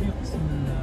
في قسم الحوادث